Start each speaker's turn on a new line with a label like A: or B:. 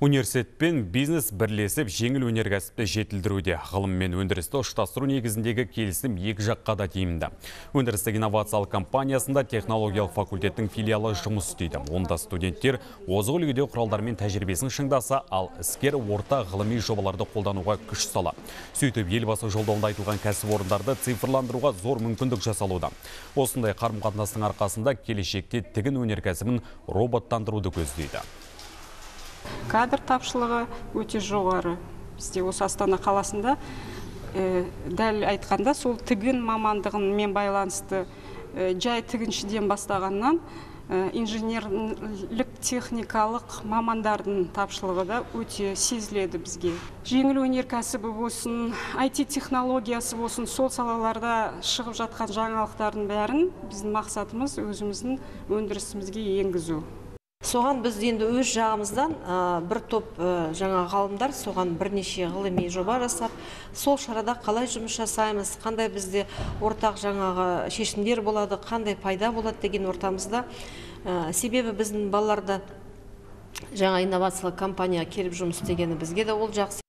A: Университет пен бизнес бірлесіп жеңіл өнеркәсіпті жетілдіруде. Ғылым мен өндірісті ұштастыру негізіндегі келісім екі жаққа да тиімді. Өндірістік инновациялық компаниясында технологиялық факультеттің филиалы жұмыс істейді. Онда студенттер озық үлгіде құралдармен тәжірибесін шыңдаса, ал іскер орта ғылыми жобаларды қолдануға күш сала. Сөйтіп, елбасы жолдауында айтылған кәсіпорындарды цифрландыруға зор мүмкіндік жасалуда. Осындай қарым-қатынастың арқасында келешекте тігін өнеркәсібін роботтандыруды көздейді
B: кадр тапшылығы өте жоғары. Бізде осы астана қаласында ә, дәл айтқанда сол тігін мамандығымен байланысты ә, жай тігіншіден бастағаннан ә, инженерлік техникалық мамандардың тапшылығы да өте сезіледі бізге. Жеңіл өнеркәсібі болсын IT технологиясы болсын сол салаларда шығып жатқан жаңалықтардың бәрін біздің мақсатымыз өзіміздің өндірісімізге енгізу.
C: Соған біз енді өз жағымыздан бір топ жаңа ғалымдар соған бірнеше ғылыми жоба жасап сол шарада қалай жұмыс жасаймыз қандай бізде ортақ жаңағы шешімдер болады қандай пайда болады деген ортамызда себебі біздің балаларда жаңа инновациялық компания келіп жұмыс істегені бізге де ол жақсы.